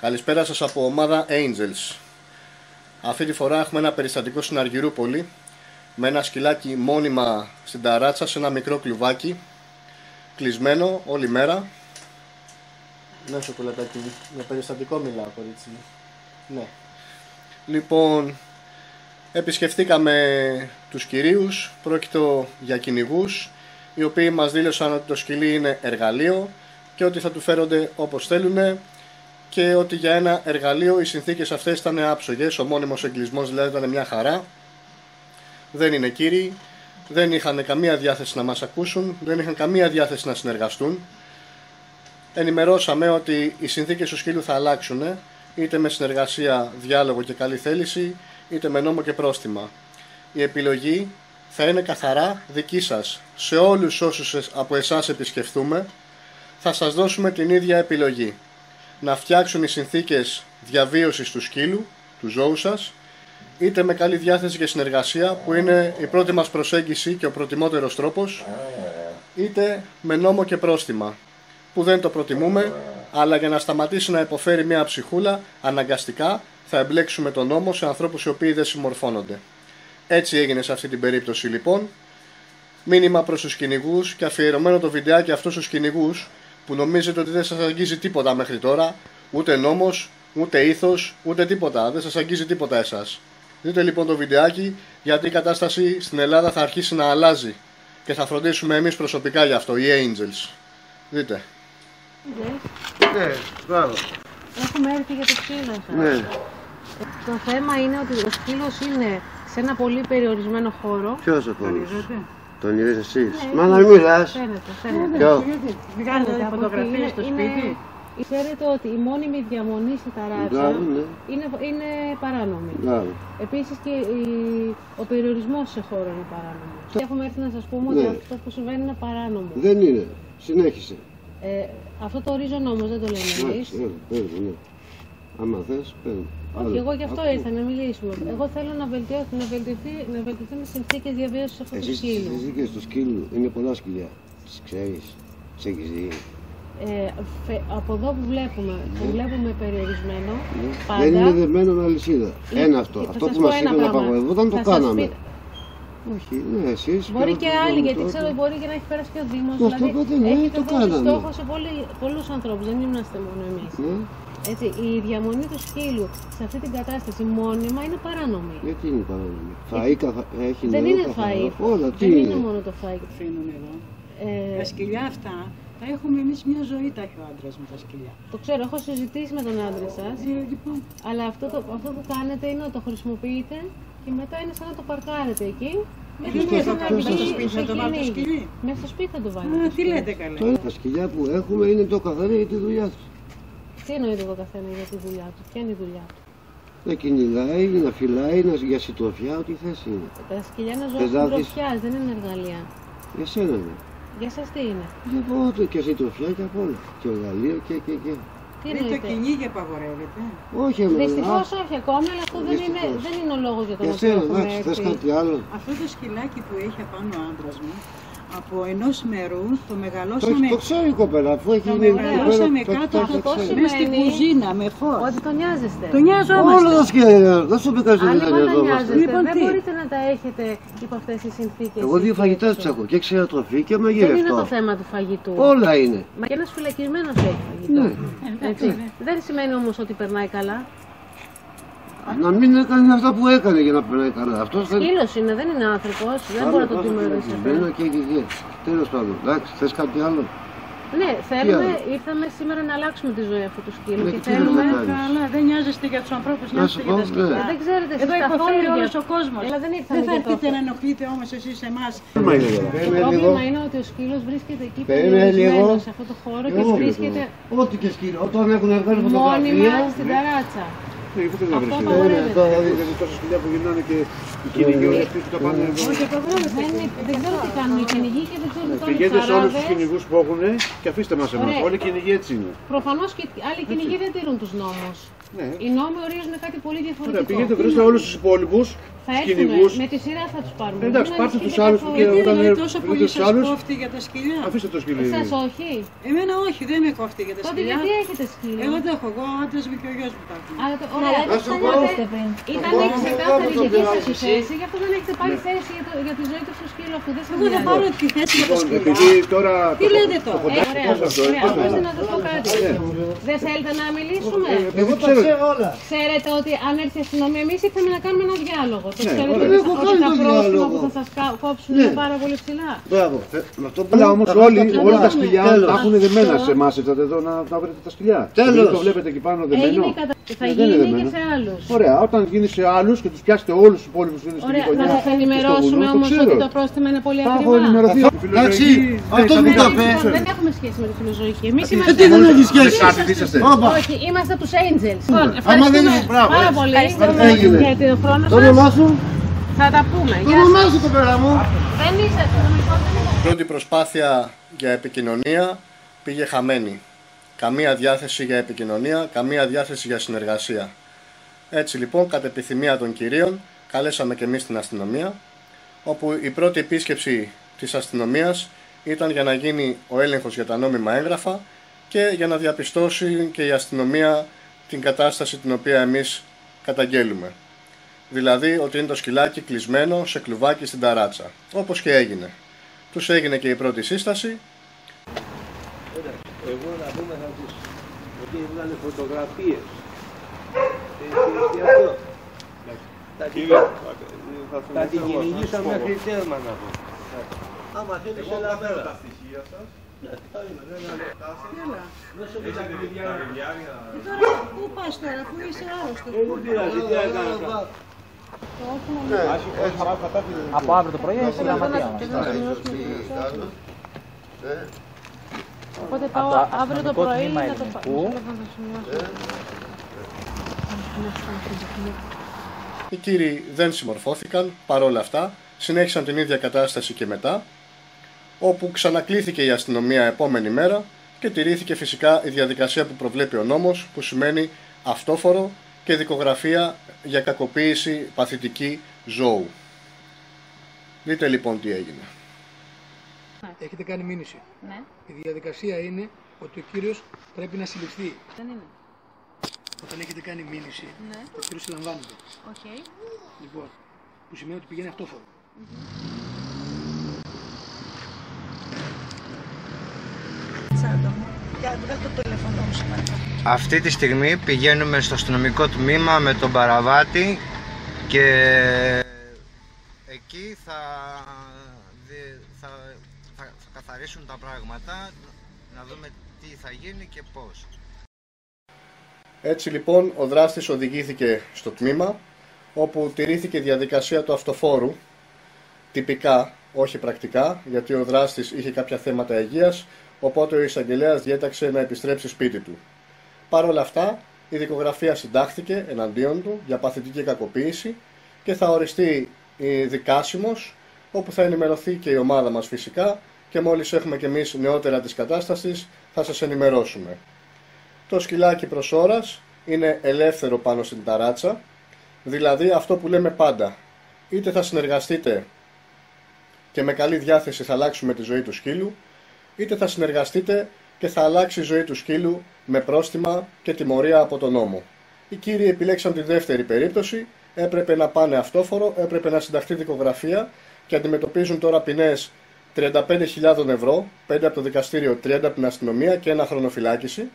Καλησπέρα σας από ομάδα Angels. Αυτή τη φορά έχουμε ένα περιστατικό στην Αργυρούπολη με ένα σκυλάκι μόνιμα στην ταράτσα σε ένα μικρό κλουβάκι κλεισμένο όλη μέρα. Ναι, σοκολατάκι, με περιστατικό μιλάω, κορίτσι. Ναι. Λοιπόν, επισκεφτήκαμε τους κυρίους, πρόκειτο για κυνηγούς, οι οποίοι μας δήλωσαν ότι το σκυλί είναι εργαλείο και ότι θα του φέρονται όπως θέλουν και ότι για ένα εργαλείο οι συνθήκες αυτές ήταν άψογες, ο μόνιμος εγκλισμός δηλαδή ήταν μια χαρά. Δεν είναι κύριοι, δεν είχαν καμία διάθεση να μας ακούσουν, δεν είχαν καμία διάθεση να συνεργαστούν. Ενημερώσαμε ότι οι συνθήκες του σκύλου θα αλλάξουν, είτε με συνεργασία, διάλογο και καλή θέληση, είτε με νόμο και πρόστιμα. Η επιλογή θα είναι καθαρά δική σας. Σε όλους όσους από εσάς επισκεφτούμε, θα σας δώσουμε την ίδια επιλογή να φτιάξουν οι συνθήκες διαβίωσης του σκύλου, του ζώου σας, είτε με καλή διάθεση και συνεργασία, που είναι η πρώτη μας προσέγγιση και ο προτιμότερος τρόπος, είτε με νόμο και πρόστιμα, που δεν το προτιμούμε, αλλά για να σταματήσει να υποφέρει μια ψυχούλα, αναγκαστικά θα εμπλέξουμε τον νόμο σε ανθρώπους οι οποίοι δεν συμμορφώνονται. Έτσι έγινε σε αυτή την περίπτωση λοιπόν. Μήνυμα προς τους κυνηγούς και αφιερωμένο το βιντεάκι αυτούς στους κυνηγούς που νομίζετε ότι δεν σας αγγίζει τίποτα μέχρι τώρα, ούτε νόμος, ούτε ήθος, ούτε τίποτα, δεν σας αγγίζει τίποτα εσάς. Δείτε λοιπόν το βιντεάκι γιατί η κατάσταση στην Ελλάδα θα αρχίσει να αλλάζει και θα φροντίσουμε εμείς προσωπικά γι' αυτό, οι Angels. Δείτε. Ναι, μπράβο. Έχουμε έρθει για το σκύλο σας. Ναι. Το θέμα είναι ότι ο σκύλος είναι σε ένα πολύ περιορισμένο χώρο. Ποιος ο κόμμα. Τον είδες εσείς. Ναι, Μα να μην μιλάς. Φαίνεται, φαίνεται. Ποιο; Φαίνεται Κάνετε από φωτογραφίες εκεί. στο Είναι- σπίτι. Ξέρετε ότι η μόνιμη διαμονή στη ταράτσα Μπράβο, ναι. είναι, είναι παράνομη. Μπράβο. Επίσης και η- ο περιορισμός σε χώρο είναι παράνομος. Και έχουμε έρθει να σας πούμε ότι Ναι. αυτό που συμβαίνει είναι παράνομο. Δεν είναι. Συνέχισε. Ε, αυτό το ορίζω νόμος, δεν το λέμε εμείς. Εντάξει, έλα, παίρνω, ναι. Άμα θες, παίρνω. Όχι, Άλλο. εγώ γι' αυτό Άκου. ήρθα να μιλήσουμε. Εγώ θέλω να, βελτιώσω, να, βελτιωθεί, να βελτιωθούν οι συνθήκες διαβίωσης αυτού του Εσύ στις σκύλου. συνθήκες του σκύλου είναι πολλά σκυλιά. Τις ξέρεις. Τις έχεις δει. Ε, φε- από εδώ που βλέπουμε, που βλέπουμε περιορισμένο, Ναι. πάντα. Δεν είναι δεμένο με αλυσίδα. ή- Ένα αυτό. θα Αυτό σας που πω μας ένα είπε να πράγμα. απαγορευόταν το Θα σας κάναμε. πει- Όχι, ναι, εσείς. Μπορεί πέρα και από το άλλοι, δικό γιατί μου ξέρω τρόπο. ότι μπορεί και να έχει περάσει και ο Δήμος. Αυτό Δηλαδή, είπατε, ναι, έχετε το δώσει κάναμε. στόχο σε πολλούς ανθρώπους, δεν είμαστε μόνο εμείς. Ναι, Έτσι, η διαμονή του σκύλου σε αυτή την κατάσταση μόνιμα είναι παράνομη. γιατί είναι παράνομο. Φαΐ καθα... έχει Δεν νερό είναι καθαρό. φαΐ. Όλα, τι Δεν είναι. είναι; μόνο το φάι. αφήνουν εδώ. Ε, Τα σκυλιά αυτά τα έχουμε εμείς μια ζωή, τα έχει ο άντρας με τα σκυλιά. το ξέρω, έχω συζητήσει με τον άντρα σας. Ε, λοιπόν, Αλλά αυτό, το, αυτό που κάνετε είναι ότι το χρησιμοποιείτε και μετά είναι σαν να το παρκάρετε εκεί. ε, Και τι είναι θα σαν να κάνουμε βγει στο σπίτι, θα σε το βάλω το κυνήγι. σκυλί. Μέσα στο σπίτι θα το βάλετε. Α, το τι σκύλο. λέτε καλέ. Τώρα τα σκυλιά που έχουμε είναι το καθαρή για τη δουλειά του. Τι εννοείται ο καθένας για τη δουλειά του, ποια είναι η δουλειά του; Να κυνηγάει, να φυλάει, να για συντροφιά, ό,τι θες είναι. Τα σκυλιά είναι Θες να ζώα δεις- συντροφιάς, δεν είναι εργαλεία. Για σένα είναι. Για σας τι είναι; Για πότε και συντροφιά και απ' όλα. Και εργαλείο και και και. Τι Δεν το εννοείται; κυνήγι απαγορεύεται. Όχι εμένα. Δυστυχώς α, όχι ακόμη, αλλά αυτό δεν είναι, Δυστυχώς. δεν είναι ο λόγος για τον Για οποίο σένα, έχουμε εντάξει, θες έρθει. κάτι άλλο. Αυτό το σκυλάκι που έχει απάνω ο άντρας μου, από ενός μερού το Το, μεγαλώσαμε, το ξέρει η κοπέλα, αφού έχει το γίνει μεγαλώσαμε το- το- κάτω το- από το το ξέρει. μέσα στην σημαίνει κουζίνα με φως. Ότι τον νοιάζεστε. Το νοιάζομαστε. Όλα τα σκυλιά, δεν σου πει κανείς Αν ότι λοιπόν δεν να νοιαζόμαστε. νοιάζεστε, Λοιπόν, δεν τι; μπορείτε να τα έχετε υπό αυτές τις συνθήκες. Εγώ δύο φαγητά τους έχω και ξερατροφή και Δεν είναι το μαγειρευτό. θέμα του φαγητού. Όλα είναι. Μα και ένας φυλακισμένος έχει φαγητό. Ναι. Έτσι. Δεν σημαίνει όμως ότι περνάει καλά. Να μην έκανε αυτά που έκανε για να περνάει καλά. Αυτός δεν... Σκύλο είναι, δεν είναι άνθρωπος. Δεν μπορεί να το τιμωρήσει Μπαίνω αυτό. και εκεί. εκεί. Τέλος πάντων, εντάξει, θες κάτι άλλο; Ναι, θέλουμε, άλλο; ήρθαμε σήμερα να αλλάξουμε τη ζωή αυτού του σκύλου Ναι, και τι θέλετε θέλουμε. να κάνεις; Καλά, δεν νοιάζεστε για τους ανθρώπους, Να σου νοιάζεστε για πω, τα σκυλιά. ναι. Δεν ξέρετε εσείς Εδώ καθόλου υποφέρει για- όλος ο κόσμος. Αλλά δεν ήρθαμε Δεν θα για έρθετε αυτό. να ενοχλείτε όμως εσείς εμάς. Το Περίμενε λίγο. πρόβλημα είναι ότι ο σκύλος βρίσκεται εκεί Περίμενε λίγο. περιορισμένος σε αυτό το χώρο και Εγώ βρίσκεται Ό,τι και σκύλο, όταν έχουν βγάλει μόνιμα φωτογραφία. στην ταράτσα. Γιατί δεν Αυτό βρίσκεται. απαγορεύεται. τώρα Δηλαδή γιατί τόσα σκυλιά που γυρνάνε και οι κυνηγοί όλοι αυτοί που τα πάνε εδώ. Όχι, απαγορεύεται. Δεν, είναι- δεν ξέρω τι κάνουν οι κυνηγοί και δεν ξέρω τι κάνουν οι Πηγαίνετε σε όλους τους χαράδες. κυνηγούς που έχουν και αφήστε μας εμάς. Ωραία. Όλοι οι κυνηγοί έτσι είναι. Προφανώς και άλλοι κυνηγοί δεν τηρούν τους νόμους. Ναι. Οι νόμοι ορίζουν κάτι πολύ διαφορετικό. Ωραία, πηγαίνετε βρείτε όλους τους υπόλοιπους Θα κυνηγούς. έρθουμε, με τη σειρά θα τους πάρουμε. Εντάξει, Μην πάρτε τους ανησυχείτε άλλους καθόλου. και Γιατί όταν δηλαδή έρθουν τόσο τους πολύ σας άλλους- κόφτει για τα σκυλιά. Αφήστε το σκυλί. Εσάς όχι. Εμένα όχι, δεν με κόφτει για τα Τότε σκυλιά. γιατί έχετε σκύλο. Εγώ το έχω, εγώ ο άντρας μου και ο γιος μου τα έχουν. Αλλά το, ωραία, Να σου πω. ήταν Εγώ ξεκάθαρη δεν η δική το σας η πειράζει. θέση, γι' αυτό δεν έχετε πάρει θέση για, το, για τη ζωή του στο σκύλο αυτό. Δεν σας Εγώ δεν νοιάζει. πάρω τη θέση για τα Λοιπόν, σκυλιά. επειδή τώρα. Τι το- λέτε το τώρα, κοντά- Ε, ωραία, πώς αυτό, ωραία. πώς Όμως αυτό. να σας πω κάτι. Δεν θέλετε να μιλήσουμε; Εγώ ξέρω. Ξέρετε ότι αν έρθει η αστυνομία, εμείς ήρθαμε να κάνουμε ένα διάλογο. Το Ναι, ξέρετε ωραία. ότι Έχω ότι κάνει τα το πρόστιμα διάλογο. που θα σας κόψουν Ναι. είναι πάρα πολύ ψηλά. Μπράβο. Ε, Με αυτό που Αλλά όμως τα όλοι, κάτω όλα τα ψηλά. σκυλιά Τέλος. τα έχουν δεμένα Αυτό. σε εμάς. Ήρθατε εδώ να, να βρείτε τα σκυλιά. Τέλος. Επειδή Το βλέπετε εκεί πάνω δεμένο. Έγινε κατα... και θα Ε, δεν είναι γίνει και δεμένο. σε άλλους. Ωραία, όταν γίνεις σε άλλους και τους πιάσετε όλους τους υπόλοιπους που είναι στην Ωραία, γειτονιά. να σας και στο ενημερώσουμε βουνό, το όμως ξέρω. ότι το πρόστιμο είναι πολύ Θα έχω ακριβά. ενημερωθεί. Εντάξει, Φιλοζωική, αυτό δεν μου θα τα κάνω. πει. Δεν έχουμε σχέση με τη φιλοζωική. Εμείς Ε, είμαστε. τι δεν έχει σχέση. Κάτι τι είσαστε. Όπα. Όχι, είμαστε τους Angels. Λοιπόν, δεν ευχαριστούμε είναι μπράβο, πάρα ε. πολύ Έγινε. για τον χρόνος Το όνομά σας. σου; Θα τα πούμε. Το Γεια όνομά σας. σου κοπέλα μου. Δεν είσαι αστυνομικό, δεν είσαι. Πρώτη προσπάθεια για επικοινωνία πήγε χαμένη. Καμία διάθεση για επικοινωνία, καμία διάθεση για συνεργασία. Έτσι λοιπόν, κατ' επιθυμία των κυρίων, καλέσαμε και εμείς την αστυνομία, όπου η πρώτη επίσκεψη της αστυνομίας ήταν για να γίνει ο έλεγχος για τα νόμιμα έγγραφα και για να διαπιστώσει και η αστυνομία την κατάσταση την οποία εμείς καταγγέλουμε. Δηλαδή ότι είναι το σκυλάκι κλεισμένο σε κλουβάκι στην ταράτσα. Όπως και έγινε. Τους έγινε και η πρώτη σύσταση Εγώ να πούμε θα τους ότι έβγαλε φωτογραφίες. Έτσι, έτσι αυτό. Θα την- Θα την κυνηγήσω μέχρι τέρμα να πω. Άμα θέλεις έλα μέρα. Τώρα, πού πας τώρα, πού είσαι άρρωστος. Ε, δεν πειράζει, τι να κάνω τώρα. Από αύριο το πρωί έχει γραμματεία μας. Οπότε πάω το αύριο το αστυνομικό πρωί τμήμα να το είναι. πάω. Πού; Οι κύριοι δεν συμμορφώθηκαν παρόλα αυτά, συνέχισαν την ίδια κατάσταση και μετά, όπου ξανακλήθηκε η αστυνομία επόμενη μέρα και τηρήθηκε φυσικά η διαδικασία που προβλέπει ο νόμος, που σημαίνει αυτόφορο και δικογραφία για κακοποίηση παθητική ζώου. Δείτε λοιπόν τι έγινε. Έχετε κάνει μήνυση. Ναι, Η διαδικασία είναι ότι ο κύριος πρέπει να συλληφθεί. δεν είναι. Όταν έχετε κάνει μήνυση, Ναι. ο κύριος συλλαμβάνεται. Οκ. Λοιπόν, που σημαίνει ότι πηγαίνει αυτόφορο. Αυτή τη στιγμή πηγαίνουμε στο αστυνομικό τμήμα με τον παραβάτη και εκεί θα, δι- θα, θα, θα καθαρίσουν τα πράγματα, να δούμε τι θα γίνει και πώς. Έτσι λοιπόν ο δράστης οδηγήθηκε στο τμήμα όπου τηρήθηκε η διαδικασία του αυτοφόρου τυπικά, όχι πρακτικά γιατί ο δράστης είχε κάποια θέματα υγείας οπότε ο εισαγγελέας διέταξε να επιστρέψει σπίτι του. Παρ' όλα αυτά η δικογραφία συντάχθηκε εναντίον του για παθητική κακοποίηση και θα οριστεί η δικάσιμος όπου θα ενημερωθεί και η ομάδα μας φυσικά και μόλις έχουμε και εμείς νεότερα της κατάστασης θα σας ενημερώσουμε. Το σκυλάκι προς ώρας είναι ελεύθερο πάνω στην ταράτσα, δηλαδή αυτό που λέμε πάντα. Είτε θα συνεργαστείτε και με καλή διάθεση θα αλλάξουμε τη ζωή του σκύλου, είτε θα συνεργαστείτε και θα αλλάξει η ζωή του σκύλου με πρόστιμα και τιμωρία από τον νόμο. Οι κύριοι επιλέξαν τη δεύτερη περίπτωση, έπρεπε να πάνε αυτόφορο, έπρεπε να συνταχθεί δικογραφία και αντιμετωπίζουν τώρα ποινές 35.000 ευρώ, 5 από το δικαστήριο, 30 από την αστυνομία και ένα χρόνο φυλάκιση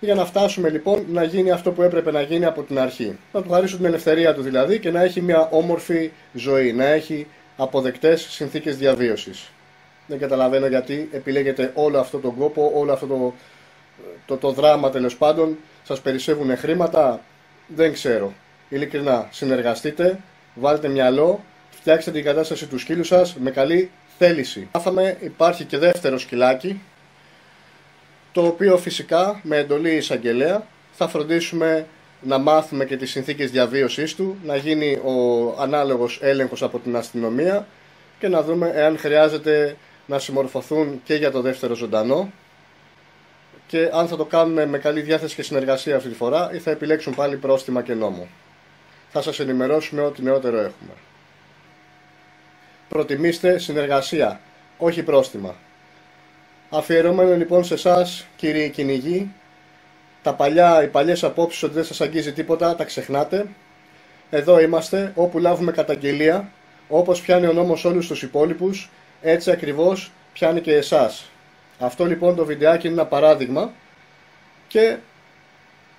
για να φτάσουμε λοιπόν να γίνει αυτό που έπρεπε να γίνει από την αρχή. Να του χαρίσουν την ελευθερία του δηλαδή και να έχει μια όμορφη ζωή, να έχει αποδεκτές συνθήκες διαβίωσης. Δεν καταλαβαίνω γιατί επιλέγετε όλο αυτό τον κόπο, όλο αυτό το, το, το δράμα τέλος πάντων. Σας περισσεύουν χρήματα, δεν ξέρω. Ειλικρινά, συνεργαστείτε, βάλτε μυαλό, φτιάξτε την κατάσταση του σκύλου σας με καλή θέληση. Μάθαμε, υπάρχει και δεύτερο σκυλάκι, το οποίο φυσικά με εντολή εισαγγελέα θα φροντίσουμε να μάθουμε και τις συνθήκες διαβίωσής του, να γίνει ο ανάλογος έλεγχος από την αστυνομία και να δούμε εάν χρειάζεται να συμμορφωθούν και για το δεύτερο ζωντανό και αν θα το κάνουν με καλή διάθεση και συνεργασία αυτή τη φορά ή θα επιλέξουν πάλι πρόστιμα και νόμο. Θα σας ενημερώσουμε ό,τι νεότερο έχουμε. Προτιμήστε συνεργασία, όχι πρόστιμα. Αφιερωμένο λοιπόν σε εσάς, κύριοι κυνηγοί, τα παλιά, οι παλιές απόψεις ότι δεν σας αγγίζει τίποτα, τα ξεχνάτε. Εδώ είμαστε, όπου λάβουμε καταγγελία, όπως πιάνει ο νόμος όλους τους υπόλοιπους, έτσι ακριβώς πιάνει και εσάς. Αυτό λοιπόν το βιντεάκι είναι ένα παράδειγμα και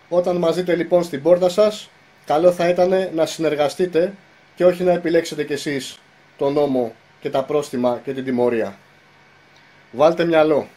όταν μας δείτε λοιπόν στην πόρτα σας, καλό θα ήταν να συνεργαστείτε και όχι να επιλέξετε κι εσείς τον νόμο και τα πρόστιμα και την τιμωρία. Βάλτε μυαλό.